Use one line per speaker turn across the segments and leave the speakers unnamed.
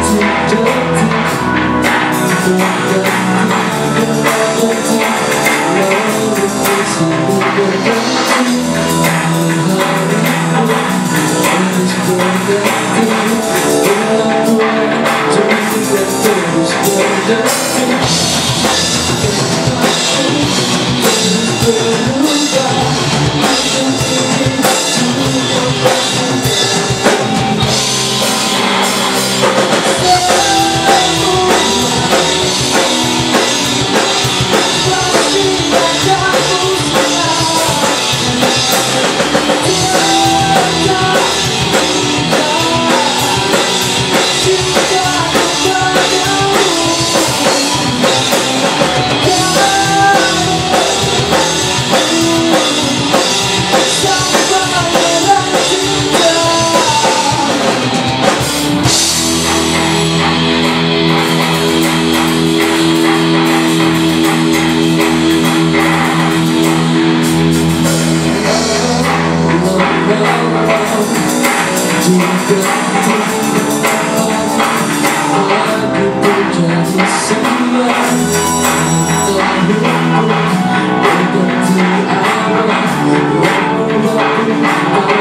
to do.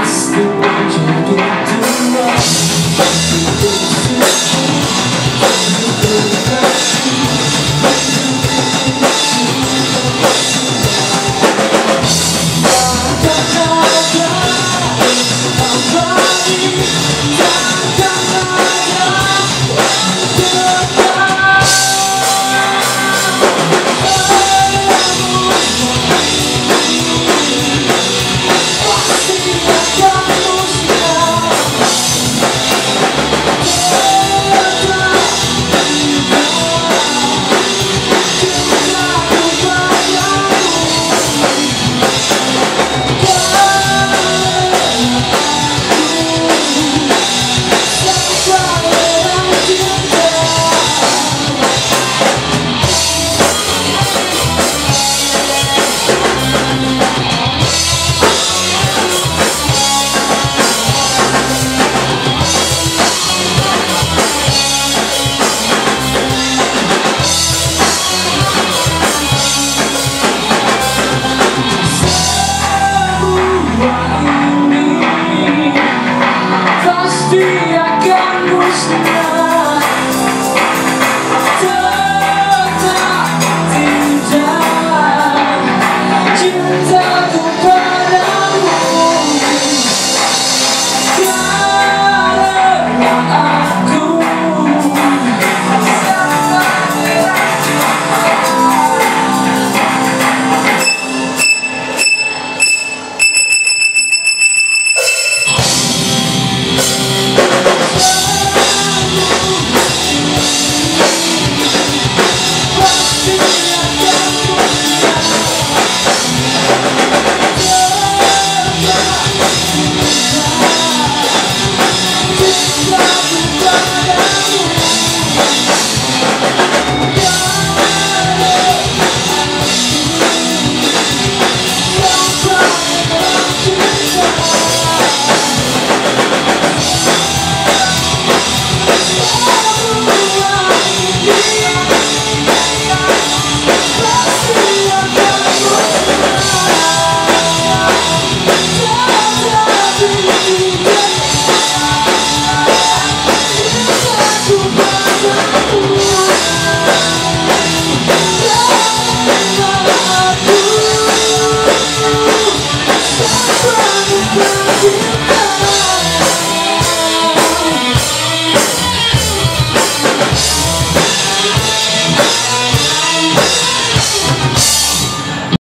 Steve!